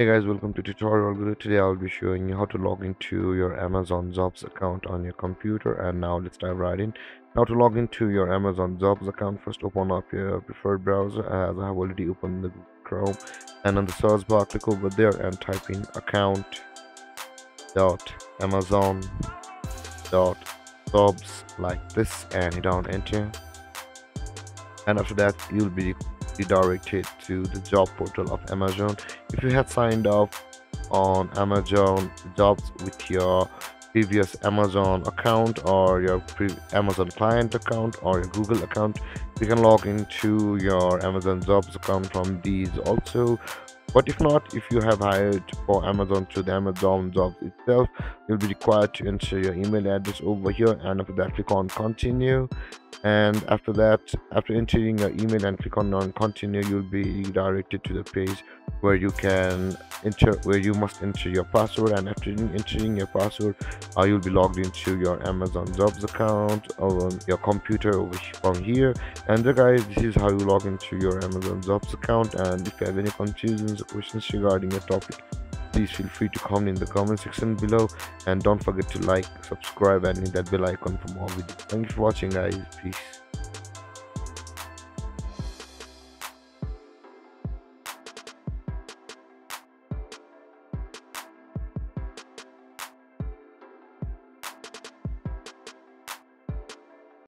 Hey guys, welcome to tutorial. Video. Today I'll be showing you how to log into your Amazon Jobs account on your computer. And now let's dive right in. Now to log into your Amazon Jobs account, first open up your preferred browser. As I have already opened the Chrome. And on the search bar click over there and type in account dot amazon dot jobs like this. And hit on enter. And after that you'll be redirected to the job portal of Amazon. If you had signed up on Amazon jobs with your previous Amazon account or your Amazon client account or your Google account, you can log into your Amazon jobs account from these also but if not if you have hired for amazon through the amazon jobs itself you'll be required to enter your email address over here and after that click on continue and after that after entering your email and click on on continue you'll be redirected to the page where you can enter where you must enter your password. And after entering your password uh, you'll be logged into your amazon jobs account on your computer over from here. And uh, guys this is how you log into your amazon jobs account. And if you have any confusions or questions regarding the topic please feel free to comment in the comment section below. And don't forget to like subscribe and hit that bell icon for more videos. Thank you for watching guys. Peace